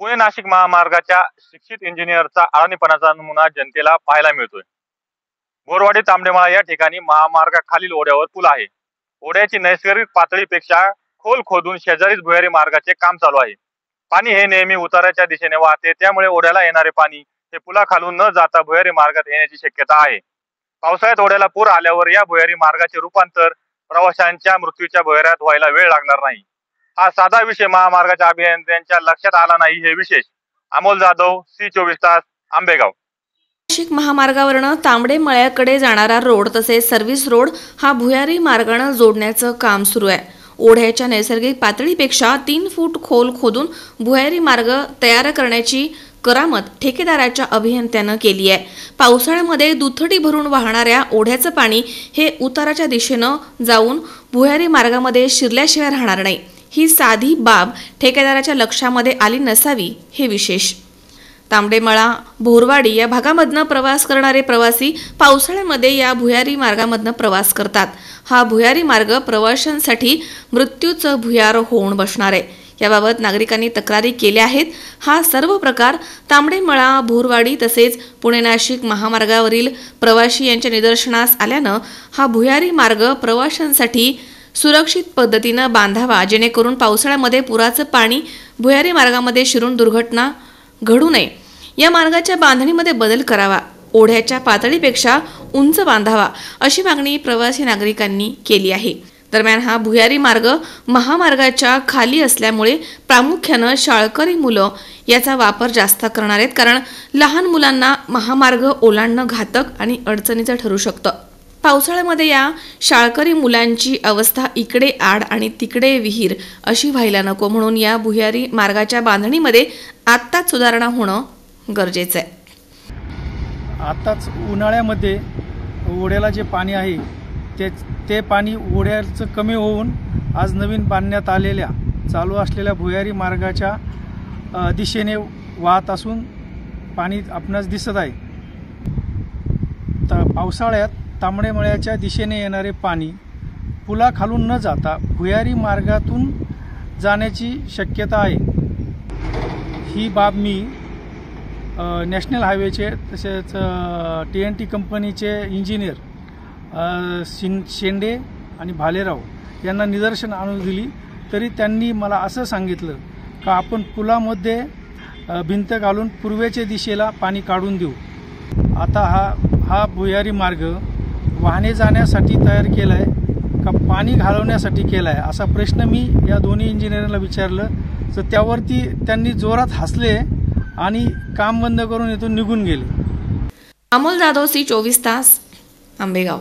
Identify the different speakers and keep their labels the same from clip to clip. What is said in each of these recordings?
Speaker 1: पुणे नाशिक महामार्गाच्या शिक्षित इंजिनियरचा आळणीपणाचा नमुना जनतेला पाहायला मिळतोय. बोरवाडी तांबडेमाळा या ठिकाणी महामार्गाखालील ओढ्यावर पूल आहे. ओढ्याची नैसर्गिक पातळीपेक्षा खोल खोदून शेजारीच भुयारी मार्गाचे काम चालू आहे. पाणी हे नेहमी उताराच्या दिशेने वाहते त्यामुळे ओढ्याला येणारे पाणी हे पुलाखालून न जाता भुयारी मार्गात येण्याची शक्यता आहे. पावसाळ्यात ओढ्याला पूर आल्यावर या भुयारी मार्गाचे रूपांतर प्रवाशांच्या मृत्यूच्या भुयाऱ्यात व्हायला वेळ लागणार नाही. हा साधा विषय महामार्गाच्या अभियंत्यांच्या लक्षात आला नाही हे विशेष. अमोल जाधव सी चोवीस तास आंबेगाव.
Speaker 2: नाशिक महामार्गावरनं तांबडे मळ्याकडे जाणारा रोड तसेच सर्व्हिस रोड हा भुयारी मार्गानं जोडण्याचं काम सुरू आहे. ओढ्याच्या नैसर्गिक पातळीपेक्षा तीन फूट खोल खोदून भुयारी मार्ग तयार करण्याची करामत ठेकेदाराच्या अभियंत्यानं केली आहे. पावसाळ्यामध्ये दुथडी भरून वाहणाऱ्या ओढ्याचं पाणी हे उताराच्या दिशेनं जाऊन भुयारी मार्गामध्ये शिरल्याशिवाय राहणार नाही. ही साधी बाब ठेकेदाराच्या लक्षामध्ये आली नसावी हे विशेष. तांबडेमळा भोरवाडी या भागामधनं प्रवास करणारे प्रवासी पावसाळ्यामध्ये या भुयारी मार्गामधनं प्रवास करतात. हा भुयारी मार्ग प्रवाशांसाठी मृत्यूचं भुयार होऊन बसणार आहे. याबाबत नागरिकांनी तक्रारी केल्या आहेत. हा सर्व प्रकार तांबडेमळा भोरवाडी तसेच पुणे नाशिक महामार्गावरील प्रवाशी यांच्या निदर्शनास आल्यानं हा भुयारी मार्ग प्रवाशांसाठी सुरक्षित पद्धतीनं बांधावा जेणेकरून पावसाळ्यामध्ये पुराचं पाणी भुयारी मार्गामध्ये शिरून दुर्घटना घडू नये. या मार्गाच्या बांधणीमध्ये बदल करावा. ओढ्याच्या पातळीपेक्षा उंच बांधावा अशी मागणी प्रवासी नागरिकांनी केली आहे. दरम्यान हा भुयारी मार्ग महामार्गाच्या खाली असल्यामुळे प्रामुख्यानं शाळकरी मुलं याचा वापर जास्त करणार आहेत कारण लहान मुलांना महामार्ग ओलांडणं घातक आणि अडचणीचं ठरू शकतं. पावसाळ्यामध्ये या शाळकरी मुलांची अवस्था इकडे आड आणि तिकडे विहीर अशी व्हायला नको म्हणून या भुयारी मार्गाच्या बांधणीमध्ये आत्ताच सुधारणा होणं गरजेचं आहे.
Speaker 3: आत्ताच उन्हाळ्यामध्ये ओढ्याला जे पाणी आहे ते ते पाणी ओढ्याचं कमी होऊन आज नवीन बांधण्यात आलेल्या चालू असलेल्या भुयारी मार्गाच्या दिशेने वाहत असून पाणी आपणास दिसत आहे. तर पावसाळ्यात तांबडेमळ्याच्या दिशेने येणारे पाणी पुलाखालून न जाता भुयारी मार्गातून जाण्याची शक्यता आहे. ही बाब मी नॅशनल हायवेचे तसेच टी एन टी कंपनीचे इंजिनियर अ, शिन शेंडे आणि भालेराव यांना निदर्शन आणून दिली. तरी त्यांनी मला असं सांगितलं का आपण पुलामध्ये भिंत घालून पूर्वेच्या दिशेला पाणी काढून देऊ. आता हा हा भुयारी मार्ग वाहने जाण्यासाठी तयार केलं आहे का पाणी घालवण्यासाठी केला आहे असा प्रश्न मी या दोन्ही इंजिनियरला विचारलं. तर त्यावरती त्यांनी जोरात हसले आणि काम बंद करून इथून निघून गेले.
Speaker 2: अमोल जाधव सी चोवीस तास आंबेगाव.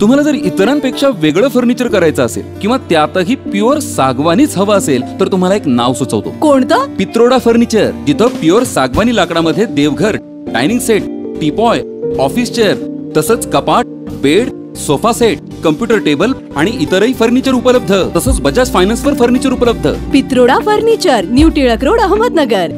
Speaker 4: तुम्हाला जर इतरांपेक्षा वेगळं फर्निचर करायचं असेल किंवा त्यातही प्युअर सागवानीच हवं असेल तर तुम्हाला एक नाव सुचवतो.
Speaker 5: कोणतं?
Speaker 4: पित्रोडा फर्निचर जिथं प्युअर सागवानी लाकडामध्ये देवघर dining set teapoy office chair तसंच कपाट bed sofa set computer table आणि इतरही फर्निचर उपलब्ध. तसंच बजाज फायनान्स वर फर्निचर उपलब्ध.
Speaker 5: Pitroda furniture new Tilak road Ahmednagar.